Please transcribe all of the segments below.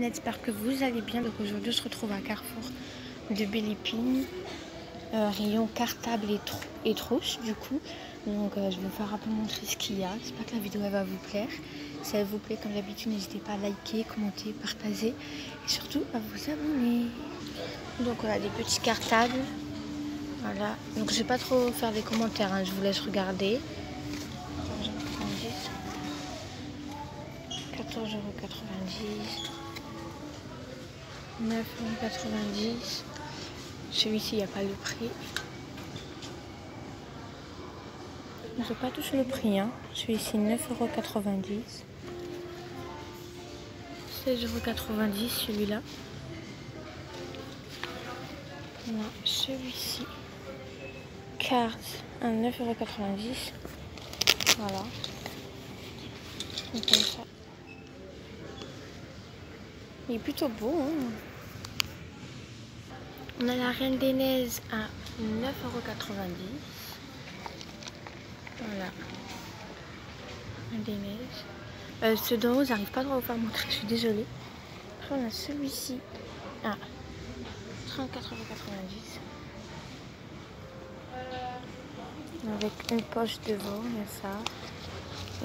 J'espère que vous allez bien. Donc aujourd'hui, je se retrouve à Carrefour de Belle-Épine, euh, rayon cartable et, trou et trousse du coup. Donc euh, je vais vous faire un peu montrer ce qu'il y a. J'espère que la vidéo elle va vous plaire. Si elle vous plaît, comme d'habitude, n'hésitez pas à liker, commenter, partager et surtout à vous abonner. Donc voilà, des petits cartables. Voilà. Donc je vais pas trop faire des commentaires, hein. je vous laisse regarder. 14,90€. 9,90€. Celui-ci, il n'y a pas le prix. Je n'ai pas tous le prix. Hein. Celui-ci, 9,90€. 16,90€ celui-là. Celui-ci, carte à 9,90€. Voilà. comme ça. Il est plutôt beau. Hein. On a la Reine des Neiges à 9,90€. Voilà. Reine des. Euh, ce d'en haut, j'arrive pas à vous faire montrer, je suis désolée. Après, on a celui-ci à 34,90€. Avec une poche devant, il y a ça.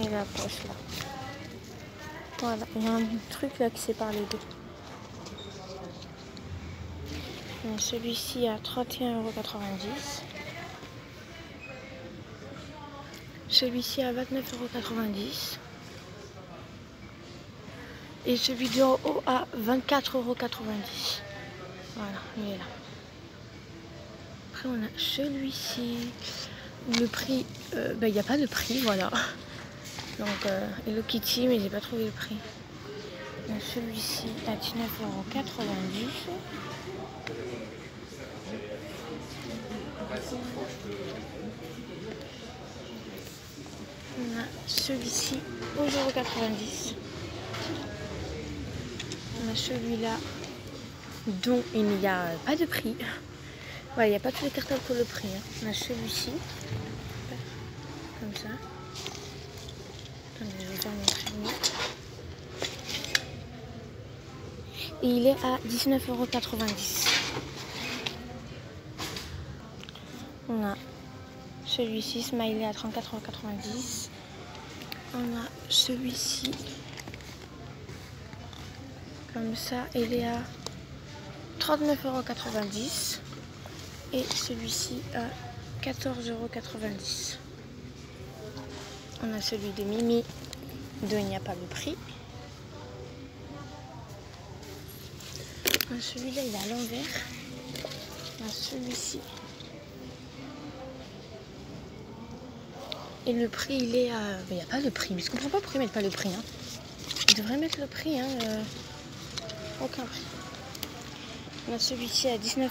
Et la poche là. Voilà, il y a un truc là qui sépare les deux. Celui-ci à 31,90€. Celui-ci à 29,90€. Et celui de haut à 24,90€. Voilà, il est là. Après, on a celui-ci. Le prix, euh, ben, il n'y a pas de prix, voilà. Donc, euh, Hello mais j'ai pas trouvé le prix. Celui-ci à 19,90€. On a celui-ci au 0,90. On a celui-là dont il n'y a pas de prix. Il n'y a pas tous les cartables pour le prix. Hein. On a celui-ci. Comme ça. Attendez, je. Et il est à 19,90€. On a celui-ci, Smiley à 34,90€. On a celui-ci. Comme ça, il est à 39,90€ et celui-ci à 14,90€. On a celui de Mimi, dont il n'y a pas le prix. Celui-là, il est à l'envers. Celui-ci. Et le prix, il est à... Il n'y a pas de prix. Mais je comprends pas pourquoi ils pas le prix. Hein. Ils devraient mettre le prix. Hein. Euh, aucun prix. On a celui-ci à 19,90€.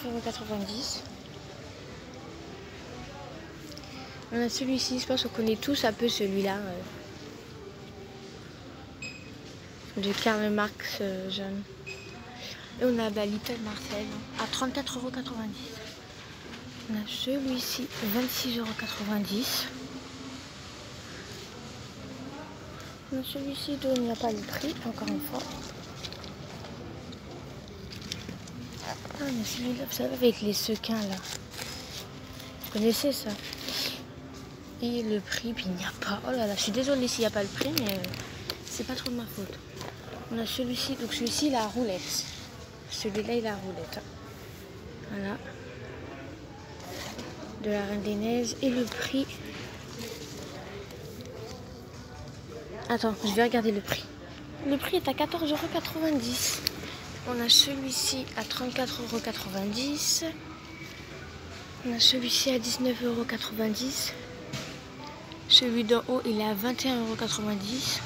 On a celui-ci, je pense qu'on connaît tous un peu celui-là. Euh, de Karl Marx euh, jeune. Et on a bah, Little Marcel à 34,90€. On a celui-ci, 26,90€. On a celui-ci il n'y a pas le prix, encore une fois. Ah, mais celui-là, vous savez, avec les sequins, là. Vous connaissez ça? Et le prix, puis il n'y a pas. Oh là là, je suis désolée s'il n'y a pas le prix, mais c'est pas trop de ma faute. On a celui-ci, donc celui-ci, la roulette. Celui-là, il a la roulette. Voilà. De la Reine des Neiges. Et le prix. Attends, je vais regarder le prix. Le prix est à 14,90€. On a celui-ci à 34,90€. On a celui-ci à 19,90€. Celui d'en haut, il est à 21,90€.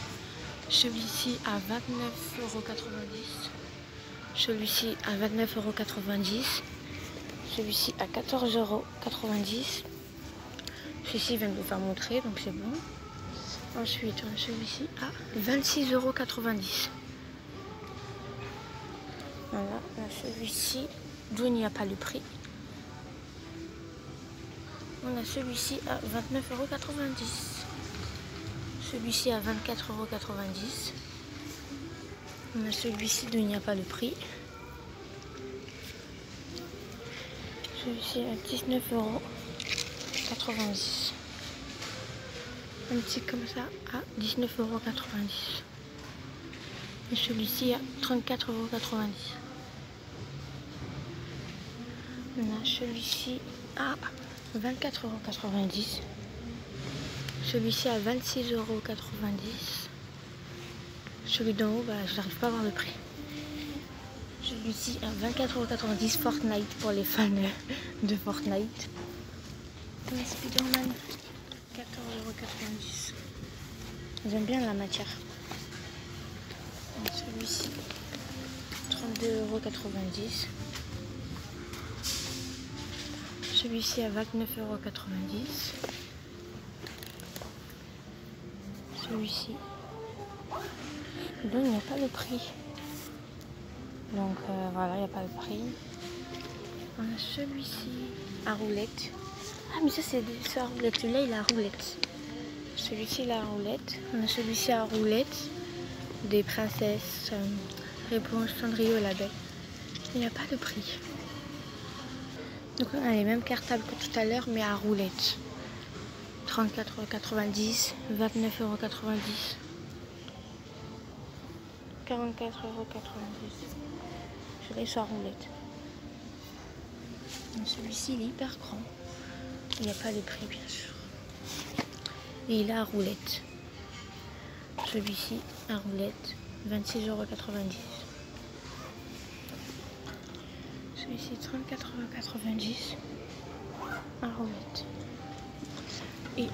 Celui-ci à 29,90€. Celui-ci à 29,90€. Celui-ci à 14,90€. Celui-ci vient de vous faire montrer, donc c'est bon. Ensuite, on a celui-ci à 26,90€. Voilà, on a celui-ci d'où il n'y a pas le prix. On a celui-ci à 29,90€. Celui-ci à 24,90€. On a celui-ci dont il n'y a pas le prix. Celui-ci à 19,90 euros. Un petit comme ça à 19,90 euros. Et celui-ci à 34,90 euros. On a celui-ci à 24,90 euros. Celui-ci à 26,90 euros. Celui d'en haut, bah, je n'arrive pas à voir le prix. Celui-ci à 24,90€ Fortnite pour les fans de Fortnite. 14,90€. J'aime bien la matière. Celui-ci 32,90€. Celui-ci à 29,90€. Celui-ci. Donc il n'y a pas de prix. Donc euh, voilà, il n'y a pas de prix. On a celui-ci à roulette. Ah mais ça c'est ça roulette. Celui-là il a roulette. Celui-ci il a roulette. On a celui-ci à roulette. Des princesses. Euh, réponse Cendrillon et la belle. Il n'y a pas de prix. Donc on a les mêmes cartables que tout à l'heure mais à roulette. 34,90€, 29,90€. 44,90€. Je l'ai sur roulette. Celui-ci, il est hyper grand. Il n'y a pas le prix, bien sûr. Et il a roulette. Celui-ci, à roulette, 26,90€. Celui-ci, 34,90€ à roulette. Et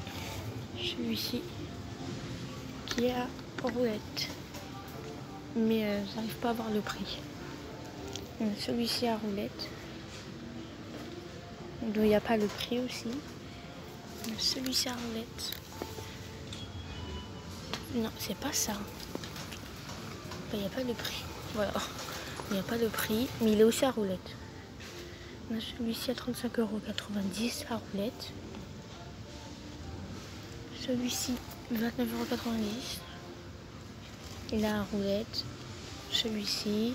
celui-ci, qui est à roulette mais euh, j'arrive pas à voir le prix. Celui-ci à roulette. il n'y a pas le prix aussi. Celui-ci à roulette. Non, c'est pas ça. Il n'y a pas de prix. Voilà. Il n'y a pas de prix, mais il est aussi à roulette. celui-ci à 35,90€ à roulette. Celui-ci 29,90€. Il a un roulette. Celui-ci.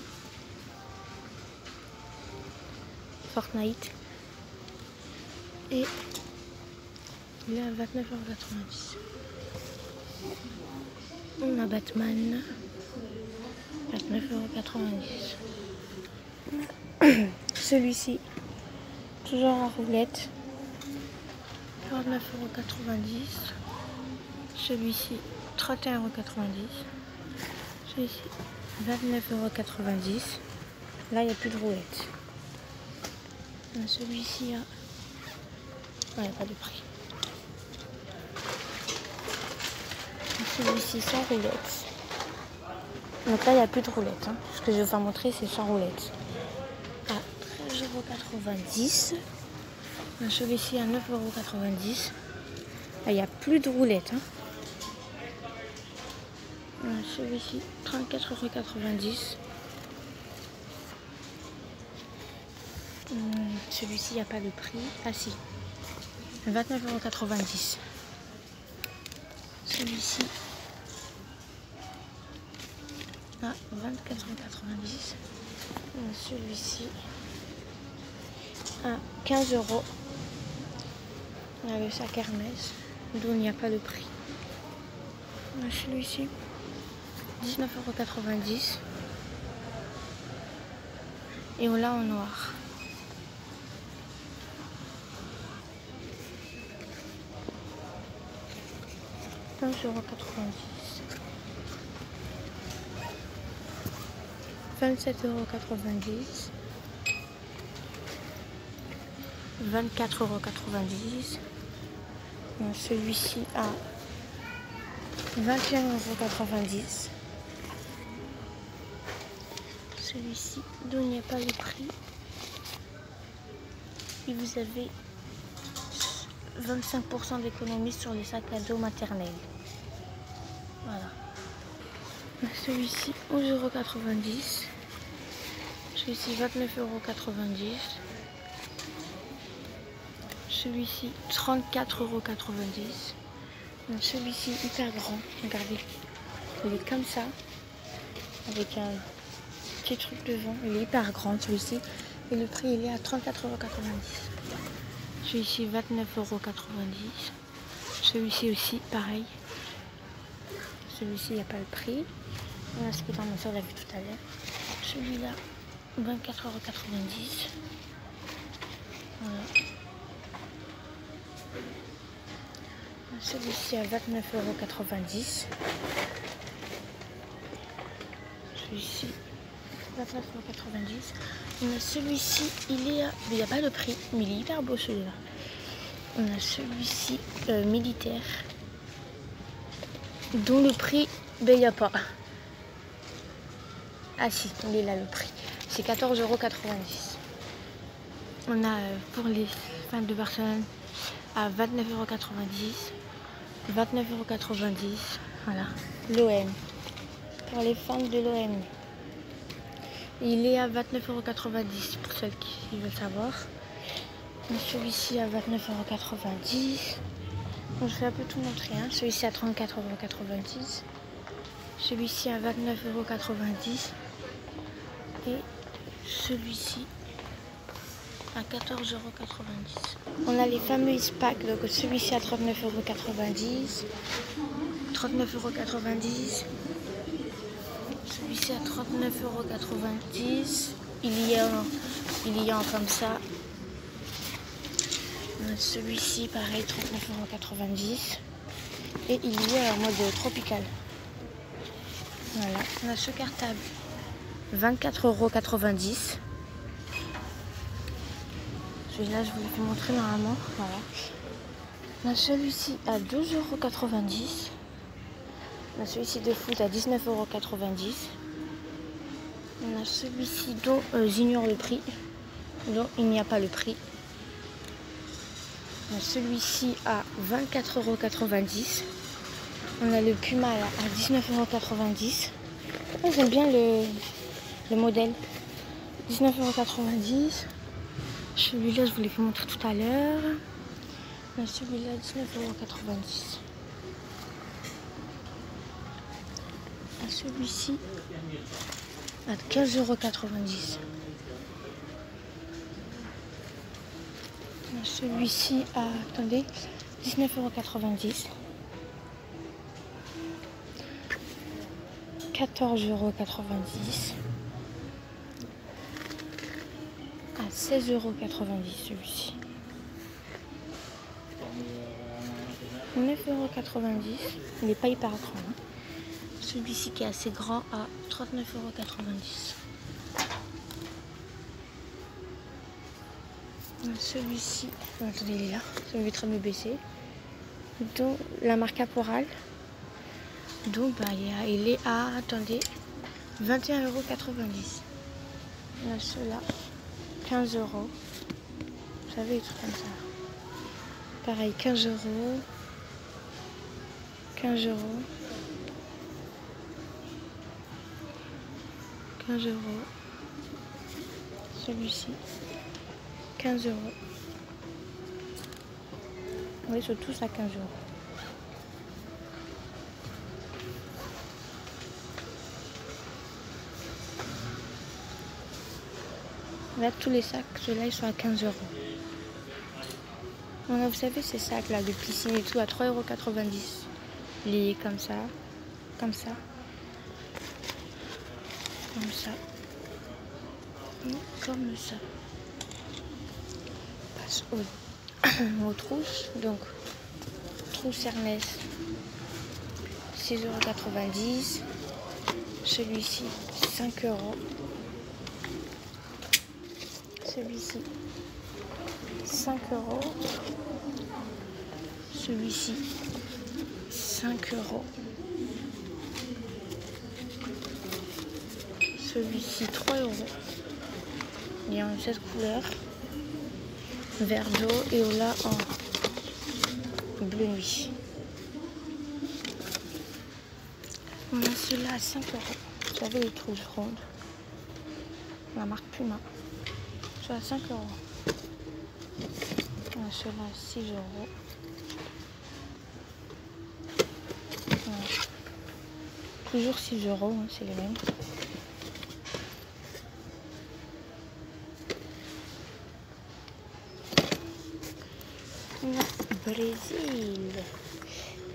Fortnite. Et il est à 29,90€. On a Batman. 29,90€. Celui-ci, toujours à roulette. 49,90€. Celui-ci, 31,90€ ici 29,90€. Là, il n'y a plus de roulettes. Celui-ci, il n'y a pas de prix. Celui-ci sans roulettes. Donc là, il n'y a plus de roulettes. Hein. Ce que je vais vous montrer, c'est sans roulettes. À 13,90€. Celui-ci à 9,90€. il n'y a plus de roulettes. Hein celui-ci 34,90€. Hum, celui-ci, il n'y a pas de prix. Ah si, 29,90€. Celui-ci, à 24,90€. Celui-ci, à 15 euros. le sac Hermès, d'où il n'y a pas de prix. Celui-ci, 19,90€. Et on l'a en noir. €. 27,90€. 24,90€. Celui-ci à 21,90€ celui-ci dont il n'y a pas le prix. Et vous avez 25% d'économie sur les sacs à dos maternels. Voilà. Celui-ci 11,90€. Celui-ci 29,90€. Celui-ci 34,90€. Celui-ci hyper grand. Regardez. Il est comme ça. avec un petit truc devant. Il est hyper grand celui-ci. Et le prix, il est à 34,90€. Celui-ci, 29,90€. Celui-ci aussi, pareil. Celui-ci, il n'y a pas le prix. On a ce que ma soeur l'a vu tout à l'heure. Celui-là, 24,90€. Voilà. Celui-ci à 29,90€. Celui-ci, 29,90€. On a celui-ci, il est à... Il n'y a pas de prix, mais il est hyper beau celui-là. On a celui-ci euh, militaire, dont le prix, ben n'y a pas. Ah si, il est là le prix. C'est 14,90€. On a euh, pour les fans de Barcelone à 29,90€. 29,90€. Voilà. L'OM. Pour les fans de l'OM. Il est à 29,90€ pour ceux qui veulent savoir. Celui-ci à 29,90€. Je vais un peu tout montrer. Celui-ci à 34,90€. Celui-ci à 29,90€ et celui-ci à 14,90€. On a les fameux packs, donc celui-ci à 39,90€, 39,90€, celui-ci à 39,90€, il y a il y a comme ça, celui-ci pareil 39,90€ et il y a en mode tropical. Voilà, on a ce cartable 24,90€. Celui-là, je vous l'ai montrer normalement. Voilà. On a celui-ci à 12,90€. On a celui-ci de foot à 19,90€. On a celui-ci dont euh, j'ignore le prix. Dont il n'y a pas le prix. Celui-ci à 24,90€. On a le Puma à 19,90€. J'aime bien le, le modèle. 19,90€. Celui-là, je vous l'ai fait montrer tout à l'heure. Celui-là, 19,90€. Celui-ci, à 15,90€. Celui-ci, à, attendez, 19,90€. 14,90€ à 16,90€ celui-ci. 9,90€. Il n'est pas hyper grand. Hein. Celui-ci qui est assez grand à 39,90€. Celui-ci, attendez, il est là. Celui très me baisser. La marque Aporal. Donc bah, il est à, attendez, 21,90€. Là, ceux-là, 15 euros. Vous savez, des trucs comme ça. Pareil, 15 euros. 15 euros. 15 euros. Celui-ci. 15 euros. Oui, ils sont tous à 15 euros. Là, tous les sacs, ceux-là, ils sont à 15 euros. vous savez, ces sacs-là de piscine et tout, à 3,90 euros. Liés comme ça, comme ça, comme ça, comme ça. Aux, aux trousses. Donc, trousse Ernest, 6,90 euros. Celui-ci, 5 euros celui-ci 5 euros. Celui-ci 5 euros. Celui-ci 3 euros. Il y a cette couleur. Vert d'eau et au en bleu nuit. On a celui-là à 5 euros. Vous savez les trous rondes. La marque Puma à 5 euros. Ceux-là, 6 euros. Toujours 6 euros, hein, c'est les mêmes. Brésil.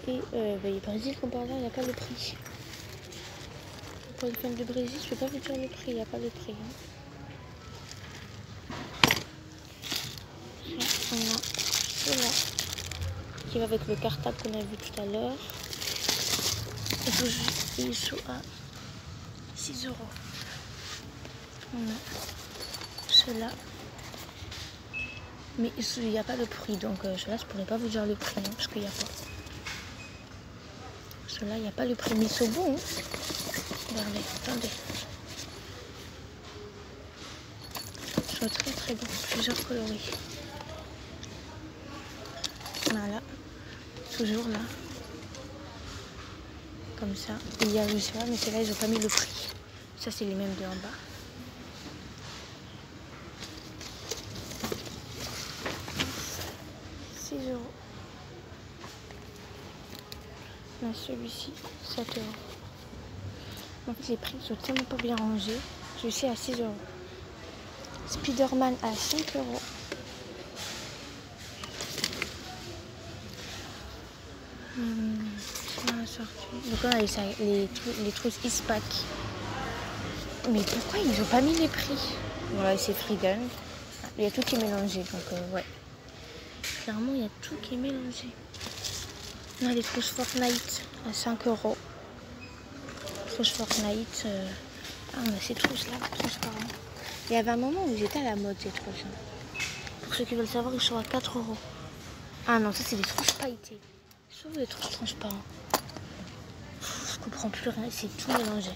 Et euh, bah, Brésil, comme par hasard, il n'y a pas le prix. Pour une femme de Brésil, je ne peux pas vous dire le prix, il n'y a pas de prix. Hein. on a cela qui va avec le cartable qu'on a vu tout à l'heure. Il joue à 6 euros. On a cela. Mais il n'y a pas de prix, donc euh, cela je pourrais pas vous dire le prix, hein, parce qu'il n'y a pas. Cela il n'y a pas le prix, mais c'est bon. Hein. Regardez, attendez. Ils très très bon, plusieurs coloris. Voilà, toujours là. Comme ça. Il y a le choix, mais c'est là ils n'ont pas mis le prix. Ça, c'est les mêmes de en bas. euros. Celui-ci, 7 euros. Fait, les prix sont tellement pas bien rangés. Celui-ci à 6 euros. Spiderman à 5 euros. Hmm, Donc on a les, les, trousses Ispac. Mais pourquoi ils ont pas mis les prix? Voilà, c'est Freedom. Il y a tout qui est mélangé, donc euh, ouais. Clairement, il y a tout qui est mélangé. On les trousses Fortnite à 5 euros. Trousses Fortnite. Euh, ah, a ces trousses-là, transparentes. Il y avait un moment où ils étaient à la mode, ces trousses. Hein. Pour ceux qui veulent savoir, ils sont à 4 euros. Ah non, ça, c'est des trousses pailletées. Sauf des trousses transparents. Je comprends plus rien, c'est tout mélangé.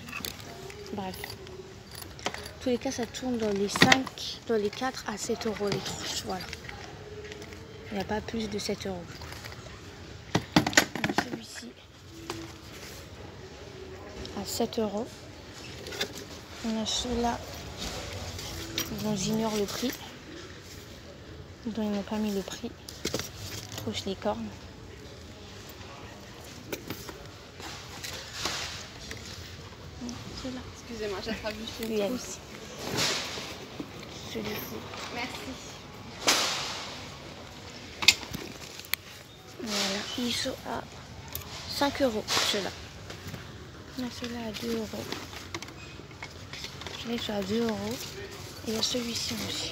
Bref. tous les cas, ça tourne dans les 5, dans les 4 à 7 euros les trousses. Voilà. Il n'y a pas plus de 7 euros. Celui-ci à 7 euros. On a ceux-là dont j'ignore le prix. Dont ils n'ont pas mis le prix. Trouche les cornes. Excusez-moi, j'attrape juste une trousse. Celui-ci. Merci. Ils sont à 5 euros, ceux-là. Ceux-là à 2 euros. Celui-là, ils sont à 2 euros. Et il y a celui-ci aussi.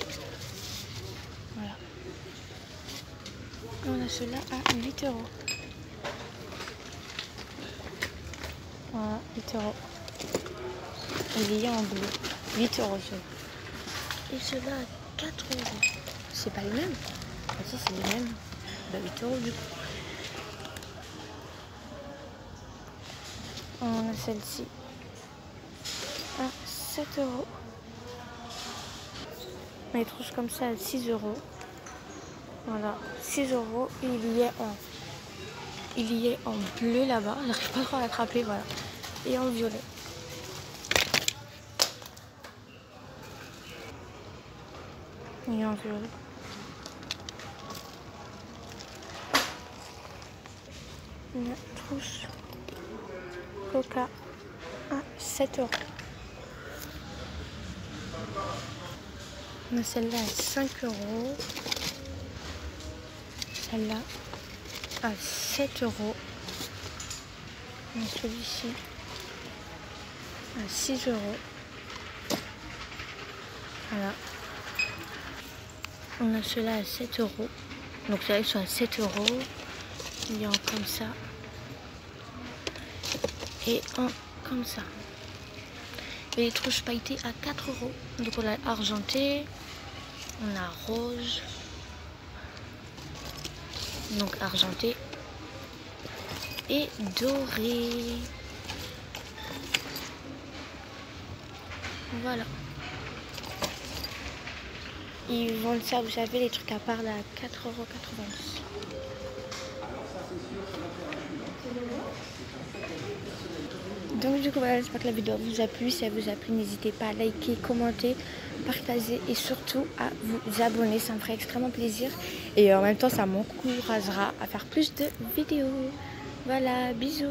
Voilà. On a ceux-là à 8 euros. Voilà, 8 euros. Il est en bleu. 8 euros ceux Et ceux-là à 4 euros. C'est pas les mêmes Ah si, c'est les mêmes. Bah 8 euros du coup. On a celle-ci à 7 euros. Les trousse comme ça à 6 euros. Voilà, 6 euros. Il y est en, il y est en bleu là-bas. J'arrive pas trop à l'attraper, voilà. Et en violet. Et en violet. Une trousse Coca à 7 euros. On a celle-là à 5 euros. Celle-là à 7 euros. On a celui-ci à 6 euros. Voilà. On a cela à 7 euros. Donc là, ils sont à 7 euros. Il y a comme ça un comme ça. Et les trouches pailletées à 4 euros. Donc on a argenté, on a rose, donc argenté et doré. Voilà. Ils vendent ça, vous savez, les trucs à part là à 4,90 euros. Donc du coup voilà, j'espère que la vidéo vous a plu. Si elle vous a plu, n'hésitez pas à liker, commenter, partager et surtout à vous abonner. Ça me ferait extrêmement plaisir. Et en même temps, ça m'encouragera à faire plus de vidéos. Voilà, bisous